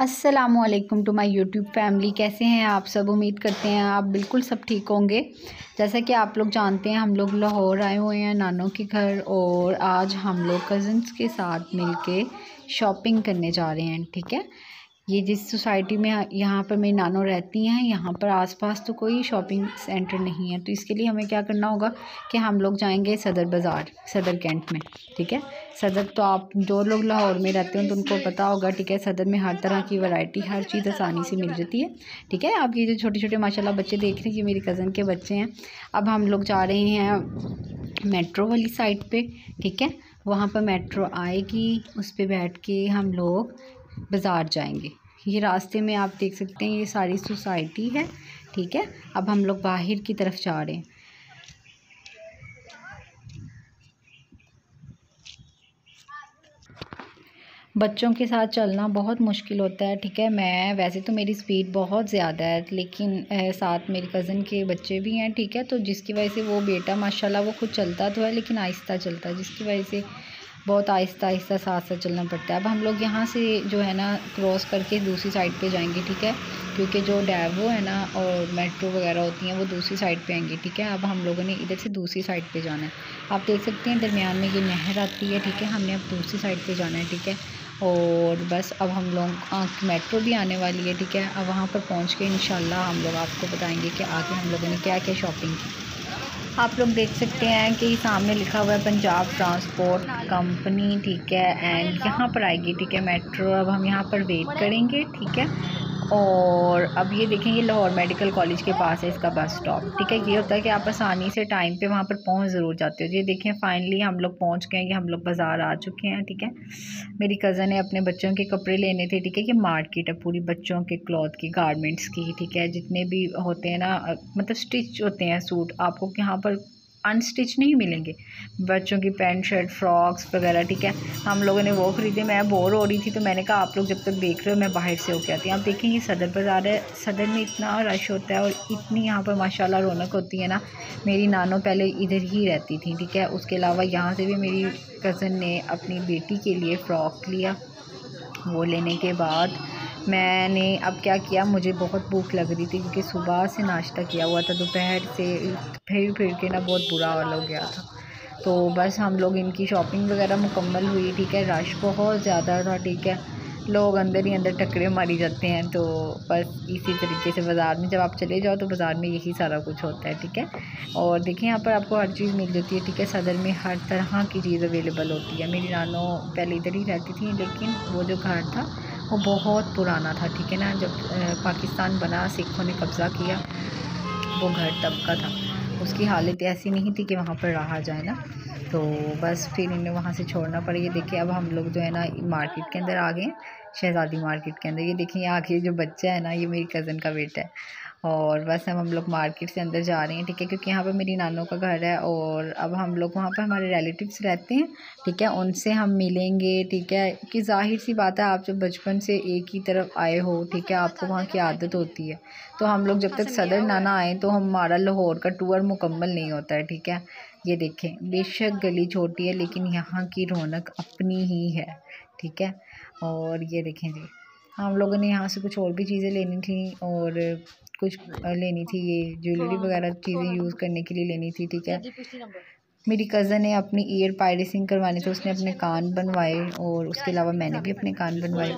असलकम to my YouTube family कैसे हैं आप? सब उम्मीद करते हैं आप बिल्कुल सब ठीक होंगे। जैसा कि आप लोग जानते हैं, हम लोग लाहौर आए हुए हैं नानों के घर और आज हम लोग कज़न्स के साथ मिलके शॉपिंग करने जा रहे हैं, ठीक है? ये जिस सोसाइटी में यहाँ पर मेरी नानो रहती हैं, यहाँ पर आसपास तो कोई शॉपिंग सेंटर नहीं है। तो इसके लिए हमें क्या करना होगा कि हम लोग जाएँगे सदर बाज़ार, सदर कैंट में, ठीक है? सदर तो आप, जो लोग लाहौर में रहते हैं तो उनको पता होगा, ठीक है? सदर में हर तरह की वैरायटी, हर चीज़ आसानी से मिल जाती है, ठीक है? आप ये जो छोटे छोटे माशाल्लाह बच्चे देख रहे हैं, ये मेरी कज़न के बच्चे हैं। अब हम लोग जा रहे हैं मेट्रो वाली साइड पर ठीक है? वहाँ पर मेट्रो आएगी, उस पर बैठ के हम लोग बाज़ार जाएँगे। ये रास्ते में आप देख सकते हैं, ये सारी सोसाइटी है, ठीक है? अब हम लोग बाहर की तरफ़ जा रहे हैं। बच्चों के साथ चलना बहुत मुश्किल होता है, ठीक है? मैं, वैसे तो मेरी स्पीड बहुत ज़्यादा है, लेकिन साथ मेरे कज़न के बच्चे भी हैं, ठीक है? तो जिसकी वजह से वो बेटा माशाल्लाह वो खुद चलता तो है, लेकिन आहिस्ता चलता है, जिसकी वजह से बहुत आहिस्ता आहिस्ता साथ साथ चलना पड़ता है। अब हम लोग यहाँ से जो है ना क्रॉस करके दूसरी साइड पे जाएँगे, ठीक है? क्योंकि जो डैवो है ना और मेट्रो वगैरह होती हैं, वो दूसरी साइड पे आएँगी, ठीक है? अब हम लोगों ने इधर से दूसरी साइड पे जाना है। आप देख सकते हैं, दरमियान में ये नहर आती है, ठीक है? हमने अब दूसरी साइड पर जाना है, ठीक है? और बस अब हम लोग मेट्रो भी आने वाली है, ठीक है? अब वहाँ पर पहुँच के इन हम लोग आपको बताएँगे कि आगे हम लोगों ने क्या क्या शॉपिंग की। आप लोग देख सकते हैं कि सामने लिखा हुआ है पंजाब ट्रांसपोर्ट कंपनी, ठीक है एंड यहाँ पर आएगी, ठीक है, मेट्रो। अब हम यहाँ पर वेट करेंगे, ठीक है? और अब ये देखेंगे लाहौर मेडिकल कॉलेज के पास है इसका बस स्टॉप। ठीक है, ये होता है कि आप आसानी से टाइम पे वहाँ पर पहुँच ज़रूर जाते हो। ये देखें फाइनली हम लोग पहुँच गए हैं कि हम लोग बाज़ार आ चुके हैं, ठीक है। मेरी कज़न ने अपने बच्चों के कपड़े लेने थे, ठीक है, ये मार्केट है पूरी बच्चों के क्लॉथ की गारमेंट्स की, ठीक है। जितने भी होते हैं ना मतलब स्टिच होते हैं सूट, आपको यहाँ पर अनस्टिच नहीं मिलेंगे। बच्चों की पैंट शर्ट फ्रॉक्स वगैरह, ठीक है? हम लोगों ने वो ख़रीदे, मैं बोर हो रही थी तो मैंने कहा, आप लोग जब तक देख रहे हो, मैं बाहर से होके आती हूँ। आप देखें ये सदर बाज़ार है, सदर में इतना रश होता है और इतनी यहाँ पर माशाल्लाह रौनक होती है ना। मेरी नानों पहले इधर ही रहती थी, ठीक है? उसके अलावा यहाँ से भी मेरी कज़न ने अपनी बेटी के लिए फ़्रॉक लिया। वो लेने के बाद मैंने अब क्या किया, मुझे बहुत भूख लग रही थी क्योंकि सुबह से नाश्ता किया हुआ था, दोपहर से फिर फिर के ना बहुत बुरा हाल हो गया था। तो बस हम लोग इनकी शॉपिंग वगैरह मुकम्मल हुई, ठीक है। रश बहुत ज़्यादा था, ठीक है। लोग अंदर ही अंदर टकरे मारी जाते हैं तो बस इसी तरीके से बाज़ार में जब आप चले जाओ तो बाज़ार में यही सारा कुछ होता है, ठीक है। और देखिए, यहाँ पर आपको हर चीज़ मिल जाती है, ठीक है। सदर में हर तरह की चीज़ अवेलेबल होती है। मेरी नानो पहले इधर ही रहती थी, लेकिन वो जो घर था वो बहुत पुराना था, ठीक है ना? जब पाकिस्तान बना, सिखों ने कब्ज़ा किया, वो घर तब का था। उसकी हालत ऐसी नहीं थी कि वहाँ पर रहा जाए ना। तो बस फिर इन्हें वहाँ से छोड़ना पड़ा। ये देखिए, अब हम लोग जो है ना, मार्केट के अंदर आ गए शहज़ादी मार्केट के अंदर। ये देखिए आगे जो बच्चा है ना, ये मेरी कज़न का बेटा है। और बस अब हम लोग मार्केट से अंदर जा रहे हैं ठीक है? क्योंकि यहाँ पर मेरी नानों का घर है और अब हम लोग वहाँ पर हमारे रिलेटिव्स रहते हैं ठीक है? उनसे हम मिलेंगे ठीक है? कि ज़ाहिर सी बात है आप जब बचपन से एक ही तरफ़ आए हो ठीक है? आपको वहाँ की आदत होती है। तो हम लोग जब तक सदर नाना आए तो हमारा लाहौर का टूर मुकम्मल नहीं होता है ठीक है? ये देखें बेशक गली छोटी है लेकिन यहाँ की रौनक अपनी ही है ठीक है? और ये देखें जी हम लोगों ने यहाँ से कुछ और भी चीज़ें लेनी थी और कुछ लेनी थी ये ज्वेलरी वगैरह चीज़ें यूज़ करने के लिए लेनी थी ठीक है? मेरी कज़न ने अपनी ईयर पायरिसिंग करवानी थी उसने अपने कान बनवाए और उसके अलावा मैंने भी अपने कान बनवाए।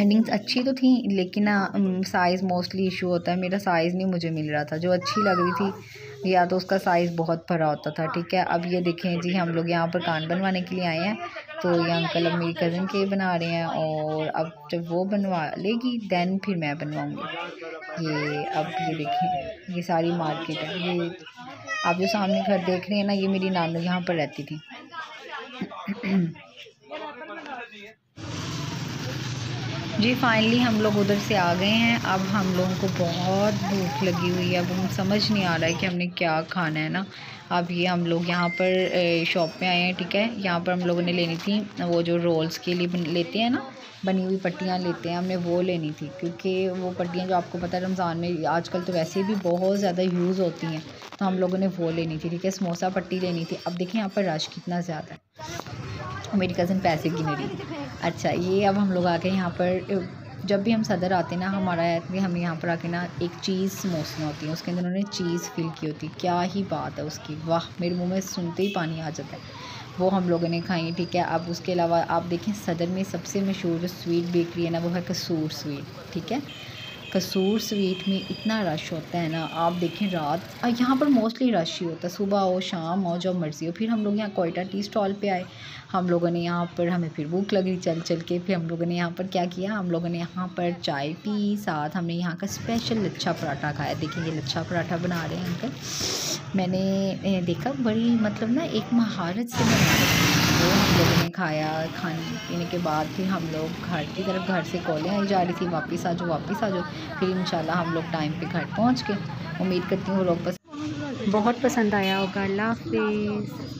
एंडिंग्स अच्छी तो थी लेकिन साइज़ मोस्टली इशू होता है मेरा साइज़ नहीं मुझे मिल रहा था। जो अच्छी लग रही थी या तो उसका साइज़ बहुत भरा होता था ठीक है? अब ये देखें जी हम लोग यहाँ पर कान बनवाने के लिए आए हैं तो ये अंकल अब मेरी कज़न के बना रहे हैं और अब जब वो बनवा लेगी दैन फिर मैं बनवाऊँगी। ये अब ये देखें ये सारी मार्केट है। ये आप जो सामने घर देख रहे हैं ना, ये मेरी नानू यहाँ पर रहती थी। जी फाइनली हम लोग उधर से आ गए हैं। अब हम लोगों को बहुत भूख लगी हुई है। अब हम समझ नहीं आ रहा है कि हमने क्या खाना है ना। अब ये हम लोग यहाँ पर शॉप में आए हैं, ठीक है? यहाँ पर हम लोगों ने लेनी थी वो जो रोल्स के लिए लेते हैं ना, बनी हुई पट्टियाँ लेते हैं। हमने वो लेनी थी क्योंकि वो पट्टियाँ जो आपको पता है रमज़ान में आजकल तो वैसे भी बहुत ज़्यादा यूज़ होती हैं। तो हम लोगों ने वो लेनी थी, ठीक है? समोसा पट्टी लेनी थी। अब देखें यहाँ पर रश कितना ज़्यादा है। मेरी कज़न पैसे गिन रही अच्छा ये अब हम लोग आके यहाँ पर, जब भी हम सदर आते हैं ना, हमारा कि हमें यहाँ पर आके ना एक चीज़ समोसियाँ होती हैं। उसके अंदर उन्होंने चीज़ फिल की होती। है क्या ही बात है उसकी। वाह, मेरे मुँह में सुनते ही पानी आ जाता है। वो हम लोगों ने खाई, ठीक है? अब उसके अलावा आप देखें, सदर में सबसे मशहूर जो स्वीट बेकरी है ना, वो है कसूर स्वीट ठीक है? कसूर स्वीट में इतना रश होता है ना, आप देखें रात यहाँ पर मोस्टली रश ही होता है। सुबह हो शाम हो जो मर्ज़ी हो, फिर हम लोग यहाँ कोयटा टी स्टॉल पे आए। हम लोगों ने यहाँ पर, हमें फिर भूख लगी चल चल के, फिर हम लोगों ने यहाँ पर क्या किया? हम लोगों ने यहाँ पर चाय पी, साथ हमने यहाँ का स्पेशल लच्छा पराठा खाया। देखिए ये लच्छा पराठा बना रहे हैं अंकल। मैंने देखा, बड़ी मतलब ना एक महारत से बना वो हम लोगों ने खाया खाने पीने के बाद फिर हम लोग घर की तरफ़ घर से कॉलें आई जा रही थी, वापस आ जाओ, वापस आ जाओ। फिर इन हम लोग टाइम पे घर पहुँच गए। उम्मीद करती हूँ लोग बहुत पसंद आया होगा। अल्लाह हाफिज़।